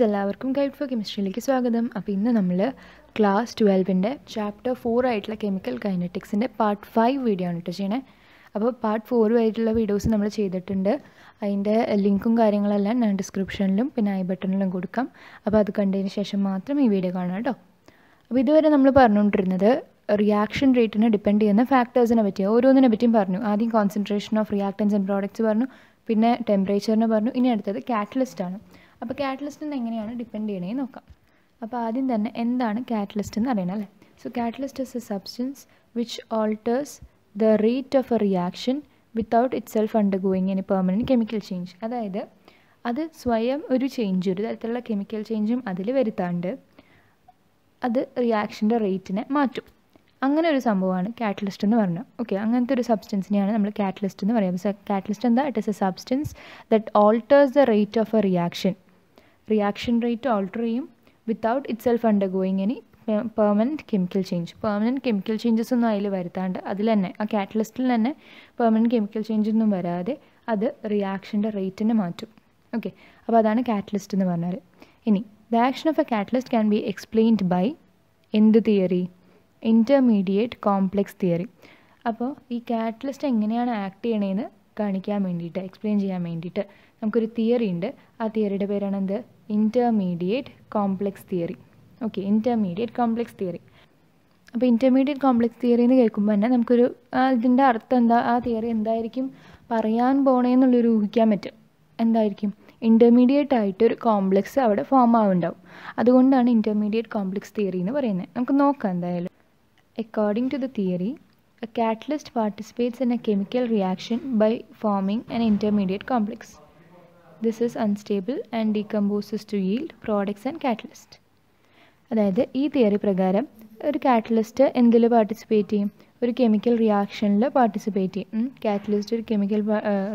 Friends എല്ലാവർക്കും guide four കെമിസ്ട്രിയിലേക്ക് സ്വാഗതം. അപ്പോൾ ഇന്ന് നമ്മൾ ക്ലാസ് ട്വൽവിന്റെ ചാപ്റ്റർ ഫോർ ആയിട്ടുള്ള കെമിക്കൽ കൈനറ്റിക്സിന്റെ പാർട്ട് ഫൈവ് വീഡിയോ ആണ് കേട്ടോ ചെയ്യണേ. അപ്പോൾ പാർട്ട് ഫോർ ആയിട്ടുള്ള വീഡിയോസ് നമ്മൾ ചെയ്തിട്ടുണ്ട്. അതിന്റെ ലിങ്കും കാര്യങ്ങളെല്ലാം ഞാൻ ഡിസ്ക്രിപ്ഷനിലും പിന്നെ ഐ ബട്ടണിലും കൊടുക്കാം. അപ്പോൾ അത് കണ്ടതിന് ശേഷം മാത്രം ഈ വീഡിയോ കാണാം കേട്ടോ. അപ്പോൾ ഇതുവരെ നമ്മൾ പറഞ്ഞുകൊണ്ടിരുന്നത് റിയാക്ഷൻ റേറ്റിനെ ഡിപ്പെൻഡ് ചെയ്യുന്ന ഫാക്ടേഴ്സിനെ പറ്റി ഓരോന്നിനെ പറ്റിയും പറഞ്ഞു. ആദ്യം concentration of reactants and products പറഞ്ഞു. പിന്നെ ടെമ്പറേച്ചറിനെ പറഞ്ഞു. ഇനി അടുത്തത് കാറ്റലിസ്റ്റ് ആണ്. അപ്പോൾ കാറ്റലിസ്റ്റിന് എങ്ങനെയാണ് ഡിപ്പെൻഡ് ചെയ്യണേ നോക്കാം. അപ്പോൾ ആദ്യം തന്നെ എന്താണ് കാറ്റലിസ്റ്റ് എന്ന് അറിയണം അല്ലേ? So catalyst is a substance which alters the rate of a reaction without itself undergoing any permanent chemical change അതായത് അത് സ്വയം ഒരു ചേഞ്ച് ഒരു തരത്തിലുള്ള കെമിക്കൽ ചേഞ്ചും അതിൽ വരുത്താണ്ട് അത് റിയാക്ഷന്റെ റേറ്റിനെ മാറ്റും. അങ്ങനെ ഒരു സംഭവമാണ് കാറ്റലിസ്റ്റ് എന്ന് പറഞ്ഞത്. ഓക്കെ അങ്ങനത്തെ ഒരു സബ്സ്റ്റൻസിനെയാണ് നമ്മൾ കാറ്റലിസ്റ്റ് എന്ന് പറയുന്നത് കാറ്റലിസ്റ്റ് എന്താ? It is a substance that alters the rate of a reaction reaction rate alter ചെയ്യും without itself undergoing any permanent chemical change permanent chemical changes ഒന്നും അതിൽ വരുത്താണ്ട് അതിൽ തന്നെ ആ കാറ്റലിസ്റ്റിൽ തന്നെ പെർമനന്റ് കെമിക്കൽ ചേഞ്ച് ഒന്നും വരാതെ അത് റിയാക്ഷന്റെ റേറ്റിനെ മാറ്റും. ഓക്കെ അപ്പോൾ അതാണ് കാറ്റലിസ്റ്റ് എന്ന് പറഞ്ഞാൽ ഇനി the action of a catalyst can be explained by എന്ത് തിയറി ഇന്റർമീഡിയറ്റ് കോംപ്ലെക്സ് തിയറി അപ്പോൾ ഈ കാറ്റലിസ്റ്റ് എങ്ങനെയാണ് ആക്ട് ചെയ്യണേന്ന് കാണിക്കാൻ വേണ്ടിയിട്ട് എക്സ്പ്ലെയിൻ ചെയ്യാൻ വേണ്ടിയിട്ട് നമുക്കൊരു തിയറി ഉണ്ട്. ആ തിയറിയുടെ പേരാണ് എന്ത്? Intermediate complex theory okay intermediate complex theory അപ്പോൾ ഇന്റർമീഡിയറ്റ് കോംപ്ലെക്സ് തിയറി എന്ന് കേൾക്കുമ്പോൾ തന്നെ നമുക്കൊരു ഇതിന്റെ അർത്ഥം എന്താ? ആ തിയറി എന്തായിരിക്കും? പറയാൻ പോണേന്നുള്ളൊരു ഊഹിക്കാൻ പറ്റും. എന്തായിരിക്കും? ഇന്റർമീഡിയറ്റ് ആയിട്ട് ഒരു കോംപ്ലെക്സ് അവിടെ ഫോം ആവുന്നുണ്ടാവും അതുകൊണ്ടാണ് ഇന്റർമീഡിയറ്റ് കോംപ്ലെക്സ് തിയറി എന്ന് പറയുന്നത് നമുക്ക് നോക്കാം എന്തായാലും. According to the theory a catalyst participates in a chemical reaction by forming an intermediate complex. This is unstable and decomposes to yield products and catalyst. അതായത് ഈ theory പ്രകാരം ഒരു കാറ്റലിസ്റ്റ് എന്തിൽ പാർട്ടിസിപ്പേറ്റ് ചെയ്യും? ഒരു കെമിക്കൽ റിയാക്ഷനിൽ പാർട്ടിസിപ്പേറ്റ് ചെയ്യും. Catalyst ഒരു കെമിക്കൽ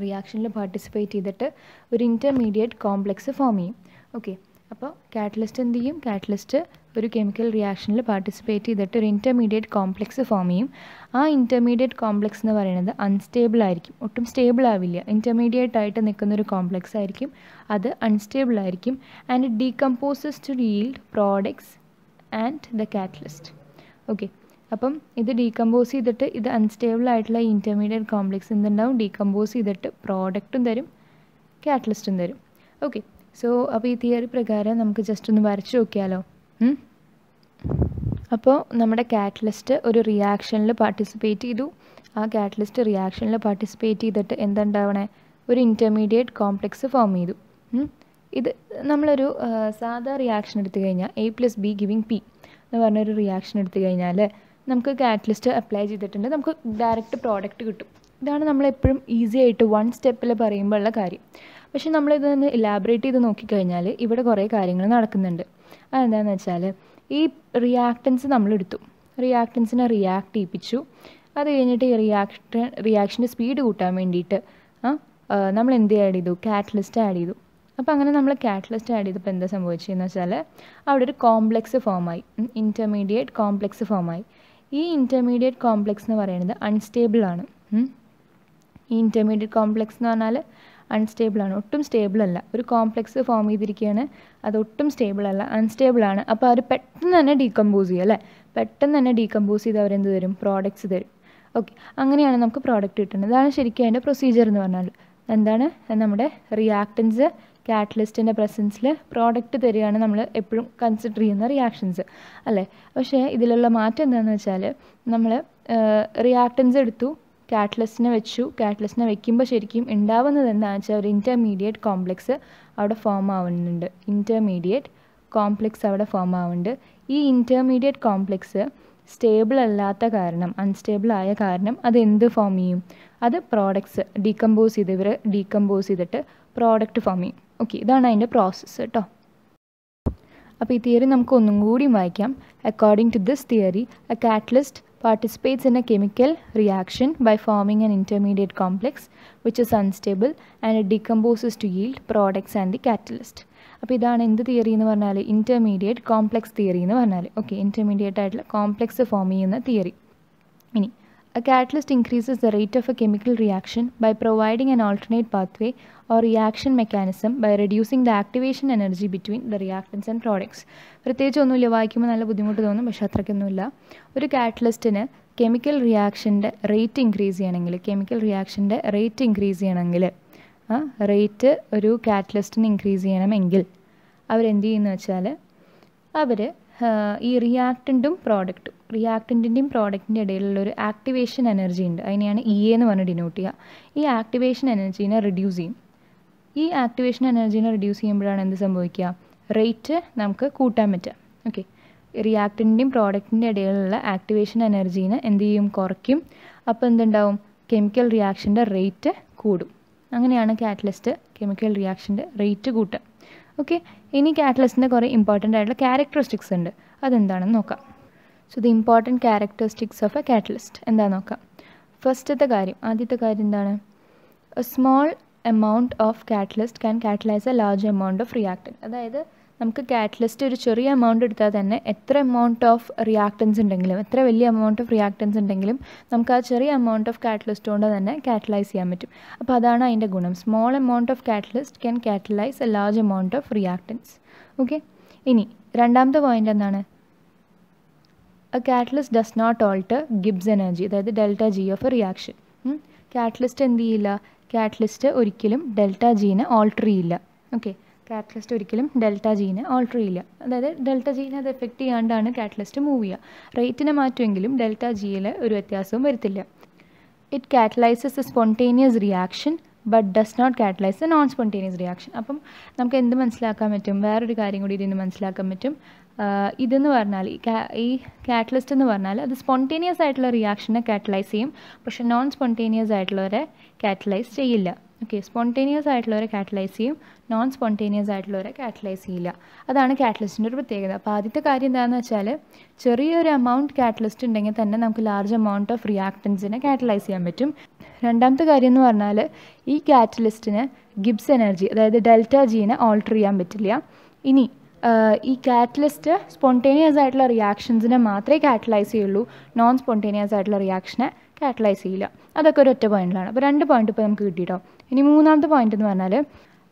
റിയാക്ഷനിൽ പാർട്ടിസിപ്പേറ്റ് ചെയ്തിട്ട് ഒരു ഇന്റർമീഡിയറ്റ് കോംപ്ലക്സ് ഫോം ചെയ്യും. ഓക്കെ അപ്പോൾ കാറ്റലിസ്റ്റ് എന്ത് ചെയ്യും? കാറ്റലിസ്റ്റ് ഒരു കെമിക്കൽ റിയാക്ഷനിൽ പാർട്ടിസിപ്പേറ്റ് ചെയ്തിട്ട് ഒരു ഇന്റർമീഡിയറ്റ് കോംപ്ലക്സ് ഫോം ചെയ്യും. ആ ഇന്റർമീഡിയറ്റ് കോംപ്ലക്സ് എന്ന് പറയുന്നത് അൺസ്റ്റേബിൾ ആയിരിക്കും. ഒട്ടും സ്റ്റേബിൾ ആവില്ല. ഇന്റർമീഡിയറ്റ് ആയിട്ട് നിൽക്കുന്ന ഒരു കോംപ്ലക്സ് ആയിരിക്കും. അത് അൺസ്റ്റേബിൾ ആയിരിക്കും. And decomposes to yield products and the catalyst okay അപ്പം ഇത് ഡീകമ്പോസ് ചെയ്തിട്ട് ഇത് അൺസ്റ്റേബിൾ ആയിട്ടുള്ള ഇന്റർമീഡിയറ്റ് കോംപ്ലെക്സ് എന്തുണ്ടാവും? ഡീകമ്പോസ് ചെയ്തിട്ട് പ്രോഡക്റ്റും തരും കാറ്റലിസ്റ്റും തരും. ഓക്കെ സോ അപ്പോൾ ഈ തിയറി പ്രകാരം നമുക്ക് ജസ്റ്റ് ഒന്ന് വരച്ച് നോക്കിയാലോ? അപ്പോൾ നമ്മുടെ കാറ്റലിസ്റ്റ് ഒരു റിയാക്ഷനിൽ പാർട്ടിസിപ്പേറ്റ് ചെയ്തു. ആ കാറ്റലിസ്റ്റ് റിയാക്ഷനിൽ പാർട്ടിസിപ്പേറ്റ് ചെയ്തിട്ട് എന്തുണ്ടാവണേ? ഒരു ഇന്റർമീഡിയറ്റ് കോംപ്ലക്സ് ഫോം ചെയ്തു. ഇത് നമ്മളൊരു സാധാ റിയാക്ഷൻ എടുത്തു കഴിഞ്ഞാൽ A plus B giving P എന്ന് പറഞ്ഞൊരു റിയാക്ഷൻ എടുത്തു കഴിഞ്ഞാൽ നമുക്ക് കാറ്റലിസ്റ്റ് അപ്ലൈ ചെയ്തിട്ടുണ്ട്. നമുക്ക് ഡയറക്റ്റ് പ്രോഡക്റ്റ് കിട്ടും. ഇതാണ് നമ്മളെപ്പോഴും ഈസി ആയിട്ട് വൺ സ്റ്റെപ്പിൽ പറയുമ്പോൾ ഉള്ള കാര്യം. പക്ഷേ നമ്മളിതൊന്ന് ഇലാബറേറ്റ് ചെയ്ത് നോക്കിക്കഴിഞ്ഞാൽ ഇവിടെ കുറേ കാര്യങ്ങൾ നടക്കുന്നുണ്ട്. അതെന്താണെന്ന് വെച്ചാൽ ഈ റിയാക്റ്റൻസ് നമ്മളെടുത്തു. റിയാക്റ്റൻസിനെ റിയാക്ട് ചെയ്യിപ്പിച്ചു. അത് കഴിഞ്ഞിട്ട് ഈ റിയാക്ട് റിയാക്ഷന്റെ സ്പീഡ് കൂട്ടാൻ വേണ്ടിയിട്ട് നമ്മൾ എന്ത് ആഡ് ചെയ്തു? കാറ്റലിസ്റ്റ് ആഡ് ചെയ്തു. അപ്പോൾ അങ്ങനെ നമ്മൾ കാറ്റലിസ്റ്റ് ആഡ് ചെയ്തപ്പോൾ എന്താ സംഭവിച്ചതെന്ന് വെച്ചാൽ അവിടെ ഒരു കോംപ്ലെക്സ് ഫോമായി ഇന്റർമീഡിയറ്റ് കോംപ്ലെക്സ് ഫോമായി ഈ ഇന്റർമീഡിയറ്റ് കോംപ്ലെക്സ് എന്ന് പറയുന്നത് അൺസ്റ്റേബിൾ ആണ്. ഈ ഇന്റർമീഡിയറ്റ് കോംപ്ലെക്സ് എന്ന് പറഞ്ഞാൽ അൺസ്റ്റേബിൾ ആണ്. ഒട്ടും സ്റ്റേബിൾ അല്ല. ഒരു കോംപ്ലക്സ് ഫോം ചെയ്തിരിക്കുകയാണ് അത് ഒട്ടും സ്റ്റേബിൾ അല്ല. അൺസ്റ്റേബിൾ ആണ്. അപ്പോൾ അവർ പെട്ടെന്ന് തന്നെ ഡീകമ്പോസ് ചെയ്യും അല്ലേ? പെട്ടെന്ന് തന്നെ ഡീകമ്പോസ് ചെയ്ത് അവരെന്ത് തരും? പ്രോഡക്റ്റ്സ് തരും. ഓക്കെ അങ്ങനെയാണ് നമുക്ക് പ്രോഡക്റ്റ് കിട്ടുന്നത്. ഇതാണ് ശരിക്കും അതിന്റെ പ്രൊസീജിയർ എന്ന് പറഞ്ഞാൽ. എന്താണ്? നമ്മുടെ റിയാക്റ്റൻസ് കാറ്റലിസ്റ്റിന്റെ പ്രസൻസിൽ പ്രോഡക്റ്റ് തരികയാണ് നമ്മൾ എപ്പോഴും കൺസിഡർ ചെയ്യുന്ന റിയാക്ഷൻസ് അല്ലേ? പക്ഷേ ഇതിലുള്ള മാറ്റം എന്താണെന്ന് വെച്ചാൽ നമ്മൾ റിയാക്റ്റൻസ് എടുത്തു. കാറ്റലിസ്റ്റിനെ വെച്ചു. കാറ്റലിസ്റ്റിനെ വെക്കുമ്പോൾ ശരിക്കും ഉണ്ടാവുന്നത് എന്താണെന്ന് വെച്ചാൽ ഒരു ഇന്റർമീഡിയറ്റ് കോംപ്ലക്സ് അവിടെ ഫോം ആവുന്നുണ്ട്. ഇന്റർമീഡിയറ്റ് കോംപ്ലക്സ് അവിടെ ഫോം ആവുന്നുണ്ട്. ഈ ഇന്റർമീഡിയറ്റ് കോംപ്ലക്സ് സ്റ്റേബിൾ അല്ലാത്ത കാരണം അൺസ്റ്റേബിൾ ആയ കാരണം അത് എന്ത് ഫോം ചെയ്യും? അത് പ്രോഡക്ട്സ് ഡീകമ്പോസ് ചെയ്ത് ഇവർ ഡീകമ്പോസ് ചെയ്തിട്ട് പ്രോഡക്റ്റ് ഫോം ചെയ്യും. ഓക്കെ ഇതാണ് അതിന്റെ പ്രോസസ്സ് കേട്ടോ അപ്പോൾ ഈ തിയറി നമുക്ക് ഒന്നും കൂടിയും വായിക്കാം. According to this theory a catalyst participates in a chemical reaction by forming an intermediate complex which is unstable and it decomposes to yield products and the catalyst. അപ്പോൾ ഇതാണ് എന്ത് തിയറി എന്ന് പറഞ്ഞാൽ ഇന്റർമീഡിയറ്റ് കോംപ്ലക്സ് തിയറി എന്ന് പറഞ്ഞാൽ okay intermediate ആയിട്ടുള്ള complex form ചെയ്യുന്ന theory ഇനി A catalyst increases the rate of a chemical reaction by providing an alternate pathway or reaction mechanism by reducing the activation energy between the reactants and products. പ്രത്യേകിച്ച് ഒന്നുമില്ല. വായിക്കുമ്പോൾ നല്ല ബുദ്ധിമുട്ട് തോന്നും. പക്ഷേ അത്രയ്ക്കൊന്നുമില്ല. ഒരു കാറ്റലിസ്റ്റിന് കെമിക്കൽ റിയാക്ഷന്റെ റേറ്റ് ഇൻക്രീസ് ചെയ്യണമെങ്കിൽ കെമിക്കൽ റിയാക്ഷന്റെ റേറ്റ് ഇൻക്രീസ് ചെയ്യണമെങ്കിൽ റേറ്റ് ഒരു കാറ്റലിസ്റ്റിന് ഇൻക്രീസ് ചെയ്യണമെങ്കിൽ അവരെന്ത് ചെയ്യുന്നു വെച്ചാൽ അവർ ഈ റിയാക്റ്റന്റും പ്രോഡക്റ്റും റിയാക്റ്റന്റിന്റെയും പ്രോഡക്റ്റിന്റെ ഇടയിലുള്ള ഒരു ആക്ടിവേഷൻ എനർജി ഉണ്ട്. അതിനെയാണ് ഇ എന്ന് പറഞ്ഞ് ഡിനോട്ട് ചെയ്യുക. ഈ ആക്ടിവേഷൻ എനർജീനെ റിഡ്യൂസ് ചെയ്യും. ഈ ആക്ടിവേഷൻ എനർജീനെ റിഡ്യൂസ് ചെയ്യുമ്പോഴാണ് എന്ത് സംഭവിക്കുക? റേറ്റ് നമുക്ക് കൂട്ടാൻ പറ്റുക. ഓക്കെ റിയാക്ടിന്റെയും പ്രോഡക്റ്റിന്റെ ഇടയിലുള്ള ആക്ടിവേഷൻ എനർജീനെ എന്ത് ചെയ്യും? കുറയ്ക്കും. അപ്പോൾ എന്തുണ്ടാവും? കെമിക്കൽ റിയാക്ഷന്റെ റേറ്റ് കൂടും. അങ്ങനെയാണ് കാറ്റലിസ്റ്റ് കെമിക്കൽ റിയാക്ഷന്റെ റേറ്റ് കൂട്ടുക. ഓക്കെ ഇനി കാറ്റലിസ്റ്റിന്റെ കുറേ ഇമ്പോർട്ടന്റ് ആയിട്ടുള്ള ക്യാരക്ടറിസ്റ്റിക്സ് ഉണ്ട്. അതെന്താണെന്ന് നോക്കാം. So the important characteristics of a catalyst എന്താ നോക്കാം? ഫസ്റ്റത്തെ കാര്യം ആദ്യത്തെ കാര്യം എന്താണ്? A small amount of catalyst can catalyse a large amount of reactant അതായത് നമുക്ക് കാറ്റലിസ്റ്റ് ഒരു ചെറിയ എമൗണ്ട് എടുത്താൽ തന്നെ എത്ര എമൗണ്ട് ഓഫ് റിയാക്ടൻസ് ഉണ്ടെങ്കിലും എത്ര വലിയ എമൗണ്ട് ഓഫ് റിയാക്ടൻസ് ഉണ്ടെങ്കിലും നമുക്ക് ആ ചെറിയ എമൗണ്ട് ഓഫ് കാറ്റലിസ്റ്റ് കൊണ്ട് തന്നെ കാറ്റലൈസ് ചെയ്യാൻ പറ്റും. അപ്പോൾ അതാണ് അതിന്റെ ഗുണം. Small amount of catalyst can catalyse a large amount of reactants okay ഇനി രണ്ടാമത്തെ പോയിന്റ് എന്താണ്? A catalyst does not alter Gibbs energy അതായത് delta G of a reaction catalyst എന്ത് ചെയ്യില്ല? കാറ്റലിസ്റ്റ് ഒരിക്കലും ഡെൽറ്റ ജീനെ ഓൾട്ടർ ചെയ്യില്ല. ഓക്കെ കാറ്റലിസ്റ്റ് ഒരിക്കലും ഡെൽറ്റ ജീനെ ഓൾട്ടർ ചെയ്യില്ല. അതായത് ഡെൽറ്റ ജീനെ അത് എഫക്റ്റ് ചെയ്യാണ്ടാണ് കാറ്റലിസ്റ്റ് മൂവ് ചെയ്യുക. റേറ്റിനെ മാറ്റുമെങ്കിലും ഡെൽറ്റ ജിയിൽ ഒരു വ്യത്യാസവും വരുത്തില്ല. It catalyses a spontaneous reaction but does not catalyse a non spontaneous reaction അപ്പം നമുക്ക് എന്ത് മനസ്സിലാക്കാൻ പറ്റും? വേറൊരു കാര്യം കൂടി ഇതിന് മനസ്സിലാക്കാൻ പറ്റും. ഇതെന്ന് പറഞ്ഞാൽ ഈ കാറ്റലിസ്റ്റ് എന്ന് പറഞ്ഞാൽ അത് സ്പോണ്ടേനിയസ് ആയിട്ടുള്ള റിയാക്ഷനെ കാറ്റലൈസ് ചെയ്യും. പക്ഷെ നോൺ സ്പോണ്ടേനിയസ് ആയിട്ടുള്ളവരെ കാറ്റലൈസ് ചെയ്യില്ല. ഓക്കെ സ്പോണ്ടേനിയസ് ആയിട്ടുള്ളവരെ കാറ്റലൈസ് ചെയ്യും നോൺ സ്പോണ്ടേനിയസ് ആയിട്ടുള്ളവരെ കാറ്റലൈസ് ചെയ്യില്ല. അതാണ് കാറ്റലിസ്റ്റിന്റെ ഒരു പ്രത്യേകത. അപ്പോൾ ആദ്യത്തെ കാര്യം എന്താണെന്ന് വെച്ചാൽ ചെറിയൊരു എമൗണ്ട് കാറ്റലിസ്റ്റ് ഉണ്ടെങ്കിൽ തന്നെ നമുക്ക് ലാർജ് എമൗണ്ട് ഓഫ് റിയാക്ടൻസിനെ കാറ്റലൈസ് ചെയ്യാൻ പറ്റും. രണ്ടാമത്തെ കാര്യം എന്ന് പറഞ്ഞാൽ ഈ കാറ്റലിസ്റ്റിന് ഗിബ്സ് എനർജി അതായത് ഡെൽറ്റ ജീനെ ഓൾട്ടർ ചെയ്യാൻ പറ്റില്ല. ഇനി ഈ കാറ്റലിസ്റ്റ് സ്പോണ്ടേനിയസ് ആയിട്ടുള്ള റിയാക്ഷൻസിനെ മാത്രമേ കാറ്റലൈസ് ചെയ്യുള്ളൂ. നോൺ സ്പോണ്ടേനിയസ് ആയിട്ടുള്ള റിയാക്ഷനെ കാറ്റലൈസ് ചെയ്യില്ല. അതൊക്കെ ഒരു ഒറ്റ പോയിന്റിലാണ് അപ്പോൾ രണ്ട് പോയിന്റ് ഇപ്പോൾ നമുക്ക് കിട്ടിയിട്ടോ ഇനി മൂന്നാമത്തെ പോയിന്റ് എന്ന് പറഞ്ഞാൽ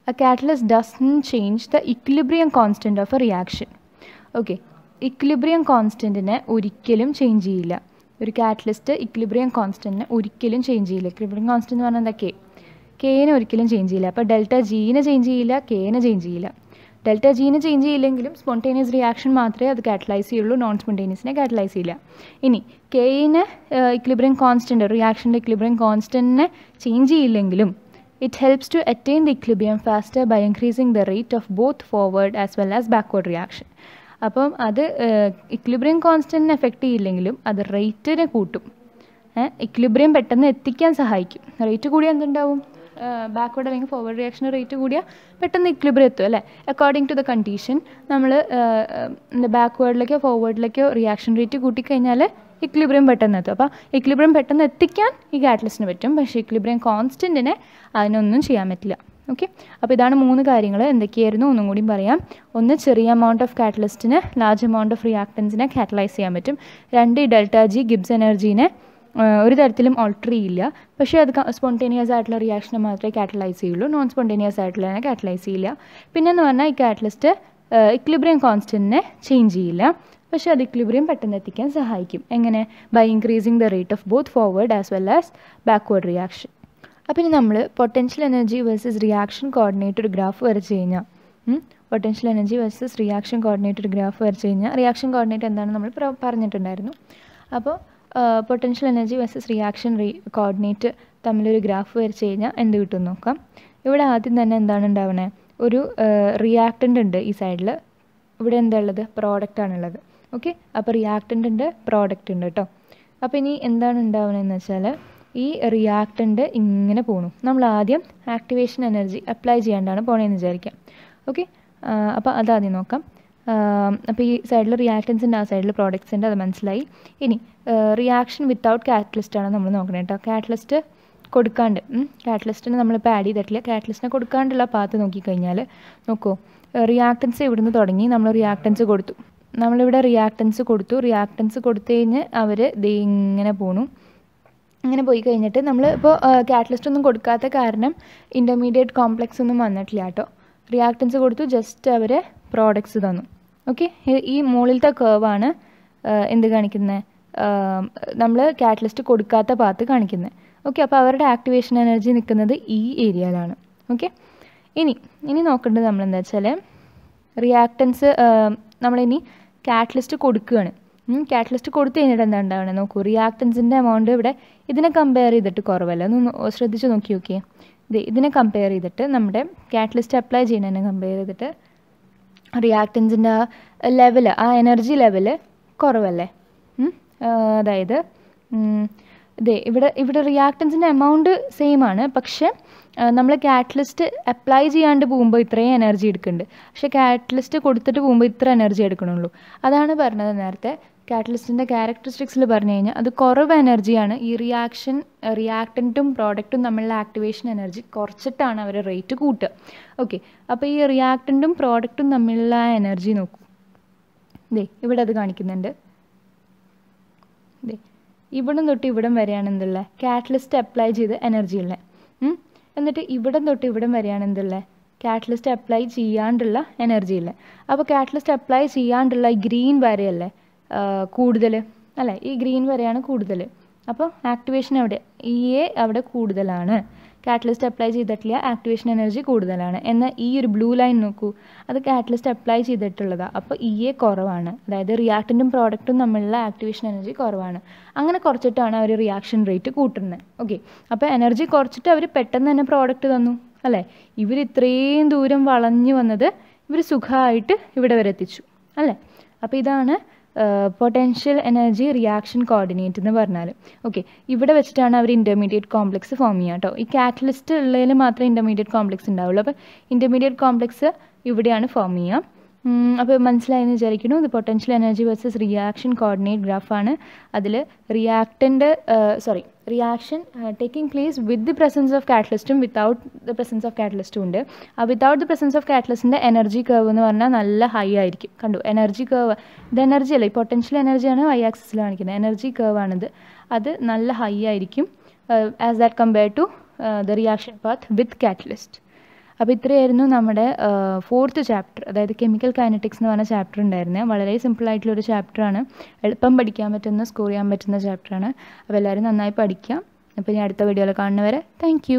a catalyst does change the equilibrium constant of a reaction okay equilibrium കോൺസ്റ്റന്റിനെ ഒരിക്കലും ചേഞ്ച് ചെയ്യില്ല. ഒരു കാറ്റലിസ്റ്റ് ഇക്ലിബ്രിയം കോൺസ്റ്റന്റിനെ ഒരിക്കലും ചേഞ്ച് ചെയ്യില്ല. ഇക്ലിബ്രിയം കോൺസ്റ്റന്റ് എന്ന് പറഞ്ഞാൽ എന്താ? കെ കെനെ ഒരിക്കലും ചേഞ്ച് ചെയ്യില്ല. അപ്പോൾ ഡെൽറ്റ ജീനെ ചേഞ്ച് ചെയ്യില്ല. കെനെ ചേഞ്ച് ചെയ്യില്ല. ഡെൽറ്റ ജീനെ ചേഞ്ച് ചെയ്യില്ലെങ്കിലും സ്പോണ്ടേനിയസ് റിയാക്ഷൻ മാത്രമേ അത് കാറ്റലൈസ് ചെയ്യുള്ളൂ നോൺ സ്പോണ്ടേനിയസിനെ കാറ്റലൈസ് ചെയ്യില്ല. ഇനി കെയിന് ഇക്ലിബ്രിയം കോൺസ്റ്റന്റ് റിയാക്ഷന്റെ ഇക്ലിബ്രിയം കോൺസ്റ്റന്റിനെ change ചെയ്യില്ലെങ്കിലും it helps to attain the equilibrium faster by increasing the rate of both forward as well as backward reaction അപ്പം അത് ഇക്ലിബ്രിയം കോൺസ്റ്റന്റിനെ എഫക്റ്റ് ചെയ്യില്ലെങ്കിലും അത് റേറ്റിനെ കൂട്ടും. ഇക്ലിബ്രിയം പെട്ടെന്ന് എത്തിക്കാൻ സഹായിക്കും. റേറ്റ് കൂടിയാൽ എന്തുണ്ടാവും? ബാക്ക്വേർഡ് അല്ലെങ്കിൽ ഫോർവേഡ് റിയാക്ഷൻ റേറ്റ് കൂടിയാൽ പെട്ടെന്ന് ഇക്ലിബ്രിയം എത്തും അല്ലേ? അക്കോർഡിംഗ് ടു ദ കണ്ടീഷൻ നമ്മൾ ബാക്ക്വേർഡിലേക്കോ ഫോർവേഡിലേക്കോ റിയാക്ഷൻ റേറ്റ് കൂട്ടിക്കഴിഞ്ഞാൽ ഇക്ലിബ്രിയം പെട്ടെന്ന് എത്തും. അപ്പോൾ ഇക്ലിബ്രിയം പെട്ടെന്ന് എത്തിക്കാൻ ഈ കാറ്റലിസ്റ്റിന് പറ്റും. പക്ഷേ ഇക്ലിബ്രിയം കോൺസ്റ്റന്റിനെ അതിനൊന്നും ചെയ്യാൻ പറ്റില്ല. ഓക്കെ അപ്പോൾ ഇതാണ് മൂന്ന് കാര്യങ്ങൾ. എന്തൊക്കെയായിരുന്നു? ഒന്നും കൂടി പറയാം. ഒന്ന് ചെറിയ എമൗണ്ട് ഓഫ് കാറ്റലിസ്റ്റിന് ലാർജ് എമൗണ്ട് ഓഫ് റിയാക്ടൻസിനെ കാറ്റലൈസ് ചെയ്യാൻ പറ്റും. രണ്ട് ഡെൽറ്റ ജി ഗിബ്സ് എനർജീനെ ഒരു തരത്തിലും ഓൾട്ടർ ചെയ്യില്ല. പക്ഷേ അത് സ്പോണ്ടേനിയസ് ആയിട്ടുള്ള റിയാക്ഷനെ മാത്രമേ കാറ്റലൈസ് ചെയ്യുള്ളൂ. നോൺ സ്പോണ്ടേനിയസ് ആയിട്ടുള്ളതിനെ കാറ്റലൈസ് ചെയ്യില്ല. പിന്നെ എന്ന് പറഞ്ഞാൽ ഈ കാറ്റലിസ്റ്റ് ഇക്ലിബ്രിയം കോൺസ്റ്റന്റിനെ ചേഞ്ച് ചെയ്യില്ല. പക്ഷേ അത് ഇക്ലിബ്രിയം പെട്ടെന്ന് എത്തിക്കാൻ സഹായിക്കും. എങ്ങനെ? By increasing the rate of both forward as well as backward reaction അപ്പം ഇനി നമ്മൾ potential energy versus reaction coordinated graph വരച്ച് കഴിഞ്ഞാൽ potential energy versus reaction coordinated graph വരച്ച് കഴിഞ്ഞാൽ റിയാക്ഷൻ കോർഡിനേറ്റ് എന്താണെന്ന് നമ്മൾ പറഞ്ഞിട്ടുണ്ടായിരുന്നു. അപ്പോൾ potential energy versus reaction re coordinate തമ്മിലൊരു ഗ്രാഫ് വരച്ച് കഴിഞ്ഞാൽ എന്ത് കിട്ടും നോക്കാം. ഇവിടെ ആദ്യം തന്നെ എന്താണ് ഉണ്ടാവണേ? ഒരു റിയാക്റ്റന്റ് ഉണ്ട് ഈ സൈഡിൽ ഇവിടെ എന്താ ഉള്ളത്? പ്രോഡക്റ്റ് ആണുള്ളത് ഓക്കെ അപ്പോൾ റിയാക്റ്റന്റ് ഉണ്ട് പ്രോഡക്റ്റ് ഉണ്ട് കേട്ടോ അപ്പോൾ ഇനി എന്താണ് ഉണ്ടാവുന്നതെന്ന് വെച്ചാൽ ഈ റിയാക്റ്റന്റ് ഇങ്ങനെ പോണു. നമ്മൾ ആദ്യം ആക്ടിവേഷൻ എനർജി അപ്ലൈ ചെയ്യാണ്ടാണ് പോണേന്ന് വിചാരിക്കാം. ഓക്കെ അപ്പോൾ അതാദ്യം നോക്കാം. അപ്പോൾ ഈ സൈഡിൽ റിയാക്റ്റൻസ് ഉണ്ട് ആ സൈഡിൽ പ്രോഡക്റ്റ്സ് ഉണ്ട് അത് മനസ്സിലായി. ഇനി റിയാക്ഷൻ വിത്തൗട്ട് കാറ്റലിസ്റ്റ് ആണ് നമ്മൾ നോക്കണേ കേട്ടോ കാറ്റലിസ്റ്റ് കൊടുക്കാണ്ട് കാറ്റലിസ്റ്റിന് നമ്മളിപ്പോൾ ആഡ് ചെയ്തിട്ടില്ല. കാറ്റലിസ്റ്റിനെ കൊടുക്കാണ്ടുള്ള പാത്ത് നോക്കിക്കഴിഞ്ഞാൽ നോക്കൂ റിയാക്ടൻസ് ഇവിടുന്ന് തുടങ്ങി നമ്മൾ റിയാക്ടൻസ് കൊടുത്തു. നമ്മളിവിടെ റിയാക്ടൻസ് കൊടുത്തു. റിയാക്ടൻസ് കൊടുത്തു കഴിഞ്ഞ് അവർ ദേ ഇങ്ങനെ പോണു. ഇങ്ങനെ പോയി കഴിഞ്ഞിട്ട് നമ്മൾ ഇപ്പോൾ കാറ്റലിസ്റ്റ് ഒന്നും കൊടുക്കാത്ത കാരണം ഇന്റർമീഡിയറ്റ് കോംപ്ലക്സ് ഒന്നും വന്നിട്ടില്ല കേട്ടോ റിയാക്ടൻസ് കൊടുത്തു ജസ്റ്റ് അവർ പ്രോഡക്ട്സ് തന്നു. ഓക്കെ ഈ മുകളിലത്തെ കേവാണ് എന്ത് കാണിക്കുന്നത് നമ്മൾ കാറ്റലിസ്റ്റ് കൊടുക്കാത്ത പാത്ത് കാണിക്കുന്നത് ഓക്കെ അപ്പോൾ അവരുടെ ആക്ടിവേഷൻ എനർജി നിൽക്കുന്നത് ഈ ഏരിയയിലാണ് ഓക്കെ ഇനി ഇനി നോക്കേണ്ടത് നമ്മൾ എന്താ വെച്ചാൽ റിയാക്റ്റൻസ് നമ്മളിനി കാറ്റലിസ്റ്റ് കൊടുക്കുകയാണ് കാറ്റലിസ്റ്റ് കൊടുത്തു കഴിഞ്ഞിട്ട് എന്താ ഉണ്ടാവുന്നത് നോക്കൂ. റിയാക്റ്റൻസിന്റെ എമൗണ്ട് ഇവിടെ ഇതിനെ കമ്പയർ ചെയ്തിട്ട് കുറവല്ല? ഒന്ന് ശ്രദ്ധിച്ച് നോക്കി നോക്കിയേ ഇത് ഇതിനെ കമ്പയർ ചെയ്തിട്ട് നമ്മുടെ കാറ്റലിസ്റ്റ് അപ്ലൈ ചെയ്യുന്നതിനെ കമ്പയർ ചെയ്തിട്ട് റിയാക്റ്റൻസിന്റെ ലെവൽ ആ എനർജി ലെവൽ കുറവല്ലേ? അതായത് ഇതേ ഇവിടെ ഇവിടെ റിയാക്റ്റൻസിന്റെ എമൗണ്ട് സെയിം ആണ്. പക്ഷേ നമ്മൾ കാറ്റലിസ്റ്റ് അപ്ലൈ ചെയ്യാണ്ട് പോകുമ്പോൾ ഇത്രയും എനർജി എടുക്കുന്നുണ്ട്. പക്ഷേ കാറ്റലിസ്റ്റ് കൊടുത്തിട്ട് പോകുമ്പോൾ ഇത്ര എനർജി എടുക്കണുള്ളൂ. അതാണ് പറഞ്ഞത് നേരത്തെ. കാറ്റലിസ്റ്റിന്റെ ക്യാരക്ടറിസ്റ്റിക്സിൽ പറഞ്ഞു കഴിഞ്ഞാൽ അത് കുറവ് എനർജിയാണ് ഈ റിയാക്ഷൻ റിയാക്റ്റന്റും പ്രോഡക്റ്റും തമ്മിലുള്ള ആക്ടിവേഷൻ എനർജി കുറച്ചിട്ടാണ് അവർ റേറ്റ് കൂട്ടുക. ഓക്കെ അപ്പോൾ ഈ റിയാക്റ്റന്റും പ്രോഡക്റ്റും തമ്മിലുള്ള എനർജി നോക്കൂ. ദേ ഇവിടെ അത് കാണിക്കുന്നുണ്ട്. ദേ ഇവിടം തൊട്ട് ഇവിടം വരെയാണ് എന്തുള്ളത് കാറ്റലിസ്റ്റ് അപ്ലൈ ചെയ്ത് എനർജി ഉള്ളത് എന്നിട്ട് ഇവിടം തൊട്ട് ഇവിടം വരെയാണ് എന്തുള്ളത് കാറ്റലിസ്റ്റ് അപ്ലൈ ചെയ്യാണ്ടുള്ള എനർജി ഇല്ലേ അപ്പോൾ കാറ്റലിസ്റ്റ് അപ്ലൈ ചെയ്യാണ്ടുള്ള ഈ ഗ്രീൻ വരെയല്ലേ? കൂടുതൽ അല്ലേ? ഈ ഗ്രീൻ വരെയാണ് കൂടുതൽ അപ്പോൾ ആക്ടിവേഷൻ അവിടെ ഈ എ അവിടെ കൂടുതലാണ്. കാറ്റലിസ്റ്റ് അപ്ലൈ ചെയ്തിട്ടില്ല. ആക്ടിവേഷൻ എനർജി കൂടുതലാണ്. എന്നാൽ ഈ ഒരു ബ്ലൂ ലൈൻ നോക്കൂ. അത് കാറ്റലിസ്റ്റ് അപ്ലൈ ചെയ്തിട്ടുള്ളതാണ് അപ്പോൾ ഇ എ കുറവാണ്. അതായത് റിയാക്റ്റന്റും പ്രോഡക്റ്റും തമ്മിലുള്ള ആക്ടിവേഷൻ എനർജി കുറവാണ്. അങ്ങനെ കുറച്ചിട്ടാണ് അവർ റിയാക്ഷൻ റേറ്റ് കൂട്ടുന്നത്. ഓക്കെ അപ്പോൾ എനർജി കുറച്ചിട്ട് അവർ പെട്ടെന്ന് തന്നെ പ്രോഡക്റ്റ് തന്നു. അല്ലേ? ഇവർ ഇത്രയും ദൂരം വളഞ്ഞു വന്നത് ഇവർ സുഖമായിട്ട് ഇവിടെ വരെ എത്തിച്ചു. അല്ലേ? അപ്പോൾ ഇതാണ് പൊട്ടൻഷ്യൽ എനർജി റിയാക്ഷൻ കോർഡിനേറ്റ് എന്ന് പറഞ്ഞാൽ ഓക്കെ ഇവിടെ വെച്ചിട്ടാണ് അവർ ഇന്റർമീഡിയറ്റ് കോംപ്ലക്സ് ഫോം ചെയ്യുക കേട്ടോ ഈ കാറ്റലിസ്റ്റ് ഉള്ളതിൽ മാത്രമേ ഇന്റർമീഡിയറ്റ് കോംപ്ലക്സ് ഉണ്ടാവുള്ളൂ. അപ്പോൾ ഇന്റർമീഡിയറ്റ് കോംപ്ലക്സ് ഇവിടെയാണ് ഫോം ചെയ്യുക. അപ്പോൾ മനസ്സിലായെന്ന് വിചാരിക്കുന്നു ഇത് potential energy versus reaction coordinate ഗ്രാഫാണ് അതിൽ reactant sorry reaction taking place with the presence of കാറ്റലിസ്റ്റും without the presence of കാറ്റലിസ്റ്റും ഉണ്ട്. ആ വിത്തൗട്ട് ദി പ്രസൻസ് ഓഫ് കാറ്റലിസ്റ്റിന്റെ എനർജി കർവ് എന്ന് പറഞ്ഞാൽ നല്ല ഹൈ ആയിരിക്കും. കണ്ടു എനർജി കർവ് ഇത് എനർജി അല്ല ഈ പൊട്ടൻഷ്യൽ എനർജിയാണ് വൈ ആക്സിസിൽ കാണിക്കുന്നത്. എനർജി കർവ് ആണിത്. അത് നല്ല ഹൈ ആയിരിക്കും as that compare to the reaction path with catalyst അപ്പോൾ ഇത്രയായിരുന്നു നമ്മുടെ ഫോർത്ത് ചാപ്റ്റർ അതായത് കെമിക്കൽ കൈനറ്റിക്സ് എന്ന് പറഞ്ഞ ചാപ്റ്റർ ഉണ്ടായിരുന്നത് വളരെ ഒരു ചാപ്റ്ററാണ് എളുപ്പം പഠിക്കാൻ പറ്റുന്ന സ്കോർ ചെയ്യാൻ പറ്റുന്ന ചാപ്റ്ററാണ് അപ്പോൾ എല്ലാവരും നന്നായി പഠിക്കാം. അപ്പോൾ ഞാൻ അടുത്ത വീഡിയോയിൽ കാണുന്നവരെ താങ്ക്